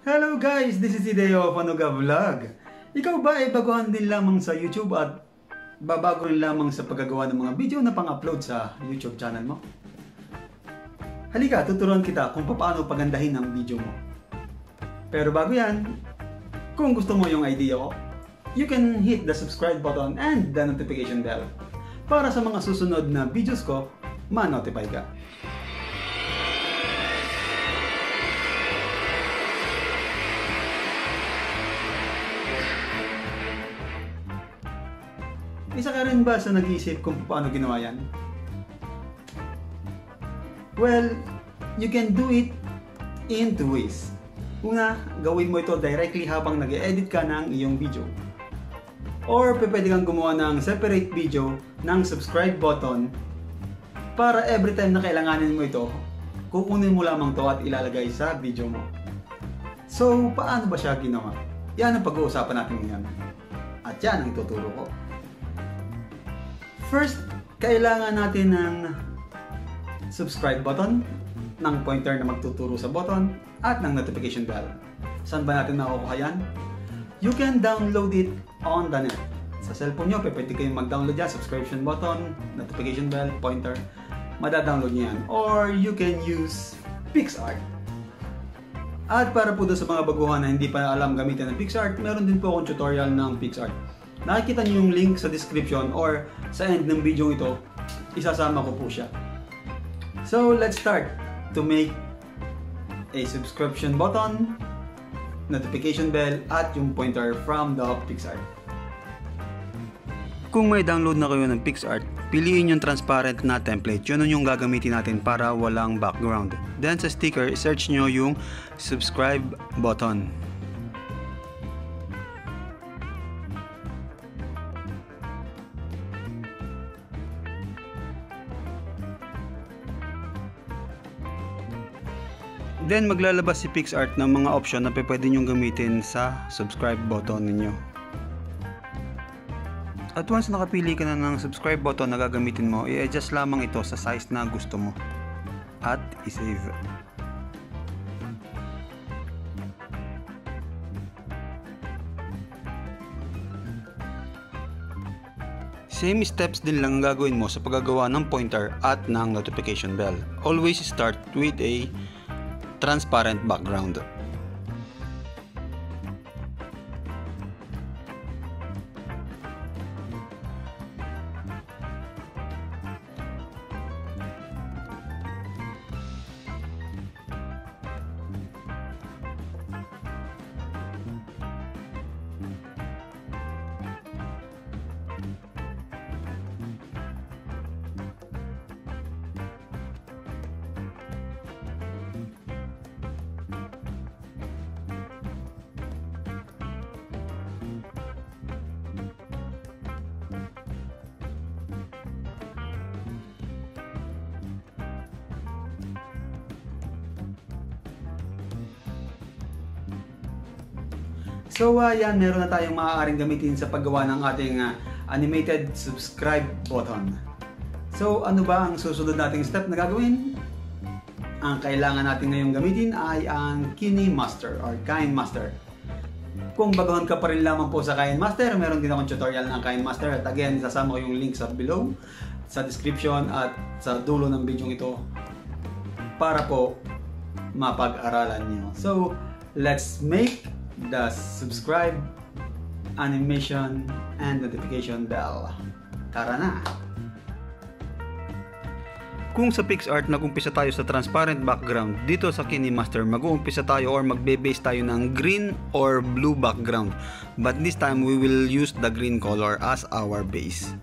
Hello guys! This is Hideo of Anuga Vlog. Ikaw ba ay baguhan din lamang sa YouTube at babago rin lamang sa paggagawa ng mga video na pang-upload sa YouTube channel mo? Halika, tuturuan kita kung paano pagandahin ang video mo. Pero bago yan, kung gusto mo yung idea ko, you can hit the subscribe button and the notification bell para sa mga susunod na videos ko, ma-notify ka. Isa ka rin ba sa nag-iisip kung paano ginawa yan? Well, you can do it in two ways. Una, gawin mo ito directly habang nag edit ka ng iyong video. Or pwede kang gumawa ng separate video ng subscribe button para every time na kailanganin mo ito, kukunin mo lamang to at ilalagay sa video mo. So, paano ba siya ginawa? Yan ang pag-uusapan natin ngayon. At yan ang ituturo ko. First, kailangan natin ng subscribe button, ng pointer na magtuturo sa button, at ng notification bell. Saan ba natin nakukuha yan? You can download it on the net. Sa cellphone nyo, pwede kayong mag-download yan, subscription button, notification bell, pointer. Madadownload nyo yan. Or you can use PixArt. At para po doon sa mga baguhan na hindi pa alam gamitin ng PixArt, meron din po akong tutorial ng PixArt. Nakikita niyo yung link sa description or sa end ng video ito, isasama ko po siya. So, let's start to make a subscription button, notification bell, at yung pointer from the PixArt. Kung may download na kayo ng PixArt, piliin yung transparent na template. Yun yung gagamitin natin para walang background. Then sa sticker, search nyo yung subscribe button. Then maglalabas si PixArt ng mga option na pwede nyong gamitin sa subscribe button ninyo. At once nakapili ka na ng subscribe button na gagamitin mo, i-adjust lamang ito sa size na gusto mo. At i-save. Same steps din lang gagawin mo sa paggagawa ng pointer at ng notification bell. Always start with a transparent background. So uh, yan, meron na tayong maaaring gamitin sa paggawa ng ating uh, animated subscribe button. So ano ba ang susunod nating step na gagawin? Ang kailangan natin ngayong gamitin ay ang Kini Master or Kind Master. Kung baguhan ka pa rin lamang po sa Kind Master, meron din akong tutorial ng Kind Master at again, sasama ko yung link sa below, sa description at sa dulo ng video ito para po mapag-aralan niyo. So, let's make the subscribe, animation, and notification bell. Tara na! Kung sa PixArt nag-umpisa tayo sa transparent background, dito sa KineMaster mag-uumpisa tayo or magbe-base tayo ng green or blue background. But this time we will use the green color as our base.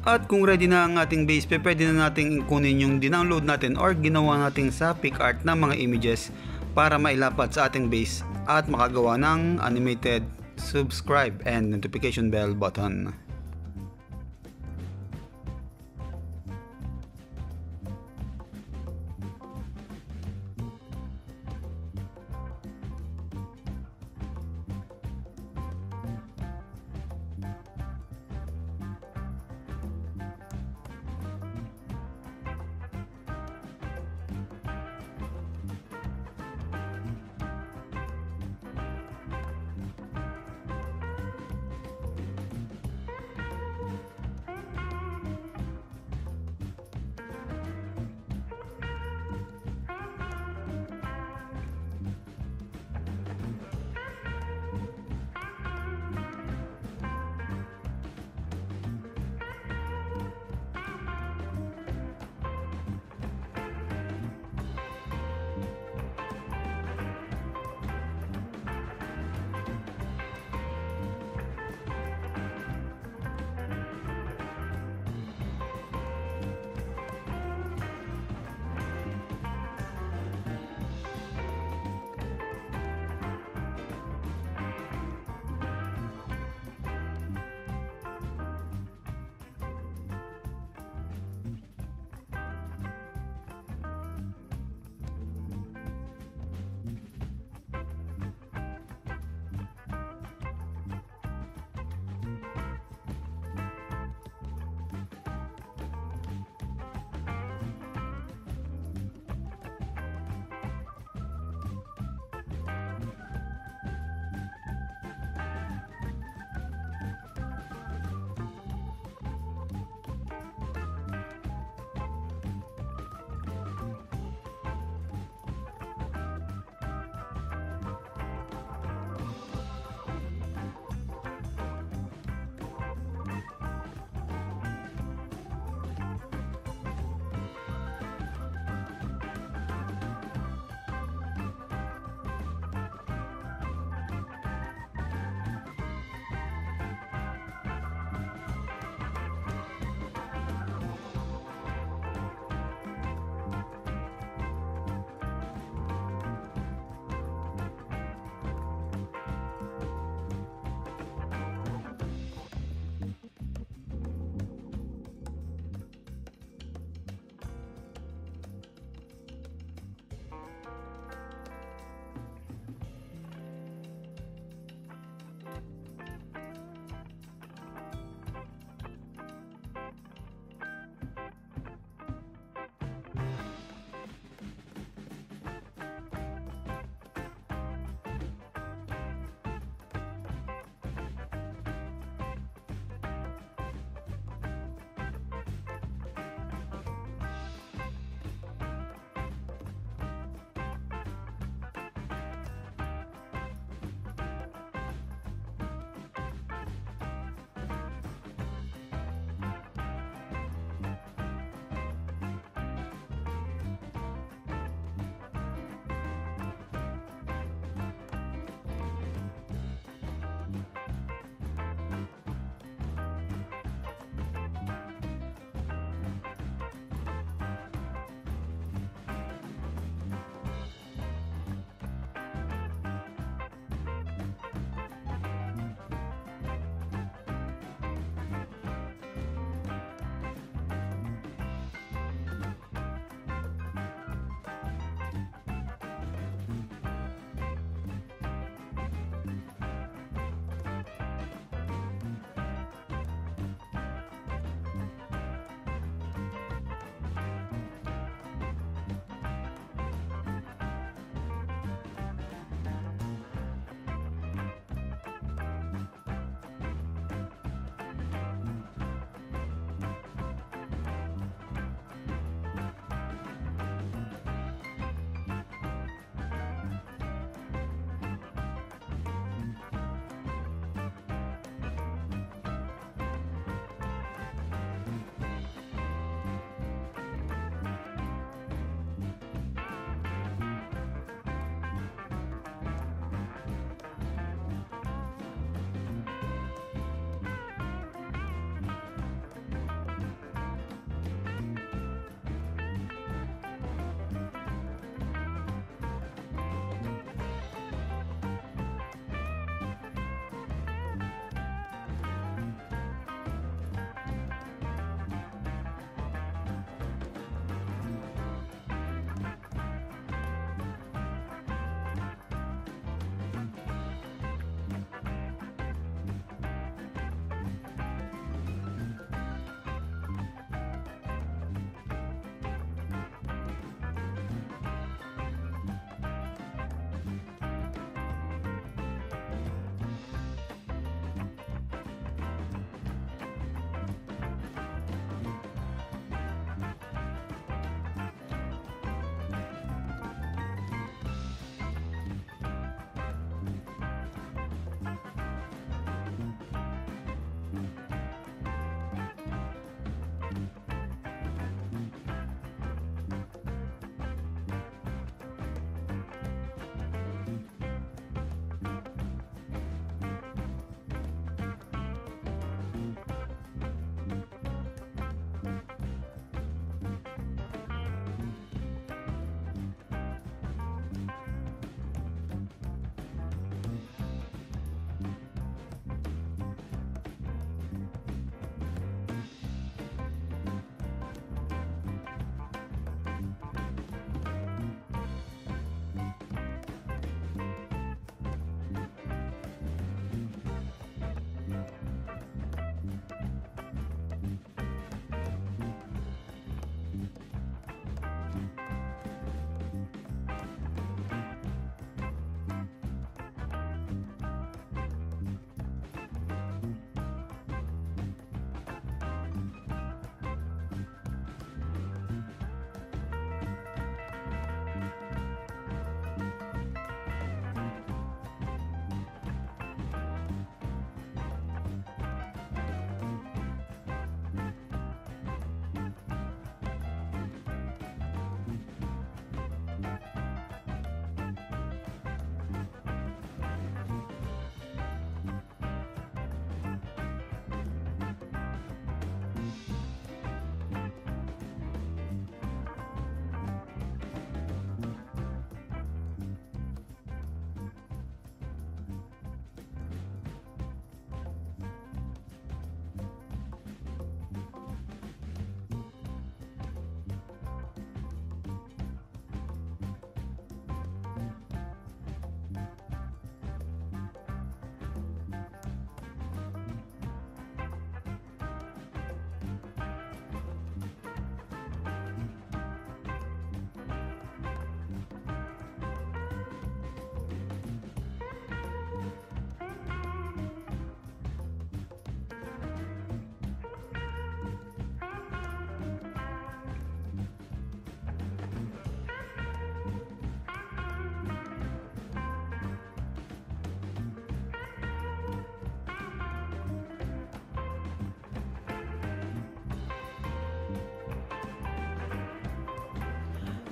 At kung ready na ang ating base, pwede na nating kunin yung dinownload natin or ginawa natin sa PicArt ng mga images para mailapat sa ating base at makagawa ng animated subscribe and notification bell button.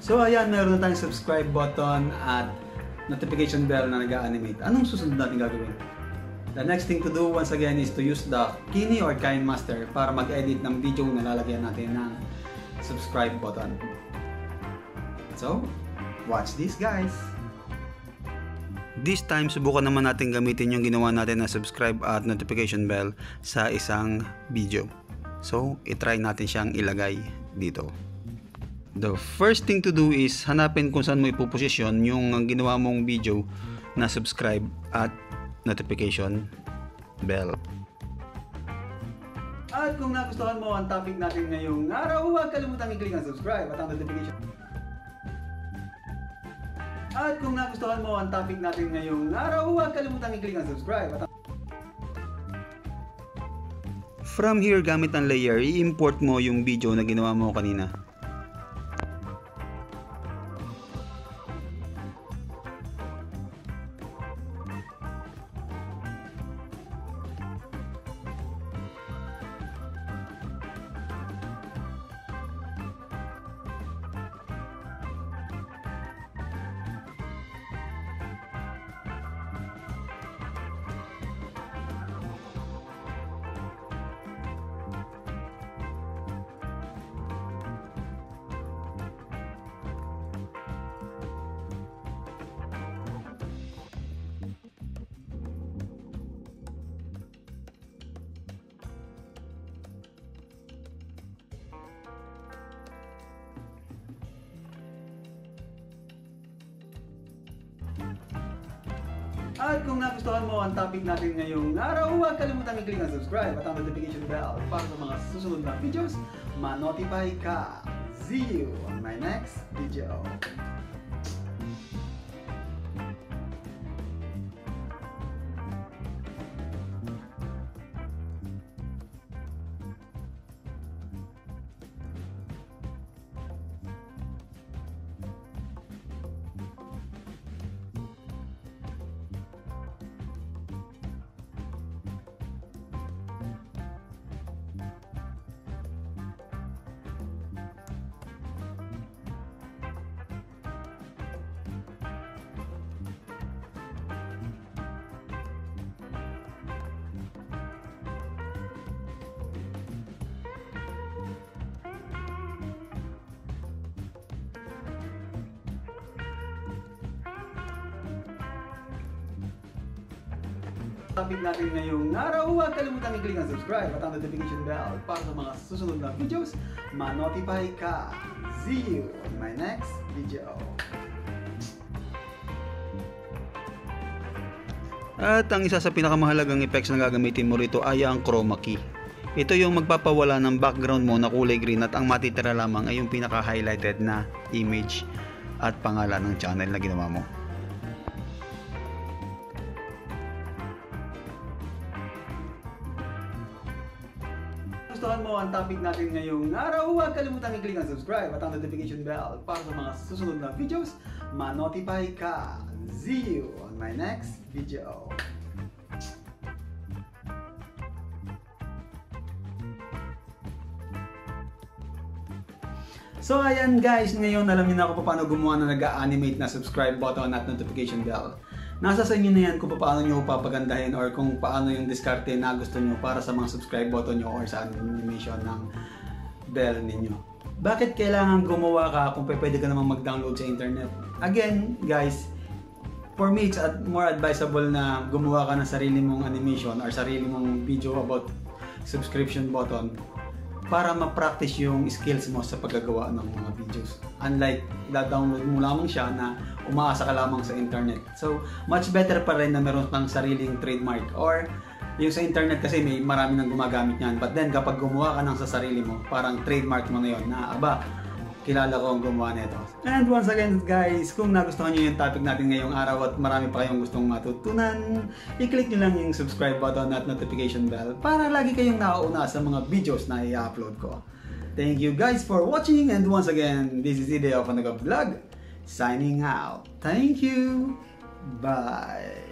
So ayan, meron na tayong subscribe button at notification bell na nag-animate. Anong susunod natin gagawin? The next thing to do once again is to use the Kini or KineMaster para mag-edit ng video na lalagyan natin ng subscribe button. So, watch this guys! This time, subukan naman natin gamitin yung ginawa natin na subscribe at notification bell sa isang video. So, itry natin siyang ilagay dito. The first thing to do is hanapin kung saan mo ipoposisyon yung ginawa mong video na subscribe at notification bell. At kung nagustuhan mo ang topic natin ngayong araw, huwag kalimutang i-click ang subscribe at ang notification. At kung nagustuhan mo ang topic natin ngayong araw, huwag kalimutang i-click ang subscribe at ang From here, gamit ang layer, i-import mo yung video na ginawa mo kanina. At kung nagustuhan mo ang topic natin ngayong araw, huwag kalimutan i-click ang subscribe at ang notification bell para sa mga susunod na videos, ma-notify ka. See you on my next video. Topic natin ngayong araw, huwag kalimutan i-click ang subscribe at ang notification bell para sa mga susunod na videos, ma-notify ka. See you on my next video. At ang isa sa pinakamahalagang effects na gagamitin mo rito ay ang chroma key. Ito yung magpapawala ng background mo na kulay green at ang matitira lamang ay yung pinaka-highlighted na image at pangalan ng channel na ginawa mo. Gustuhan mo ang topic natin ngayong araw, huwag kalimutan i-click ang subscribe at ang notification bell para sa mga susunod na videos, ma-notify ka. See you on my next video. So ayan guys, ngayon alam niyo na ako paano gumawa na nag-animate na subscribe button at notification bell. Nasa sa inyo na yan kung paano nyo papagandahin or kung paano yung diskarte na gusto nyo para sa mga subscribe button nyo or sa animation ng bell ninyo. Bakit kailangan gumawa ka kung pwede ka namang mag-download sa internet? Again, guys, for me, it's more advisable na gumawa ka ng sarili mong animation or sarili mong video about subscription button para ma-practice yung skills mo sa paggagawa ng mga videos. Unlike, da-download mo lamang siya na umaasa ka lamang sa internet. So, much better pa rin na meron kang sariling trademark or yung sa internet kasi may marami nang gumagamit niyan. But then, kapag gumawa ka ng sa sarili mo, parang trademark mo na yun na, aba, kilala ko ang gumawa nito. And once again guys, kung nagustuhan nyo yung topic natin ngayong araw at marami pa kayong gustong matutunan, i-click nyo lang yung subscribe button at notification bell para lagi kayong nauuna sa mga videos na i-upload ko. Thank you guys for watching and once again, this is Ide of Vlog signing out. Thank you. Bye.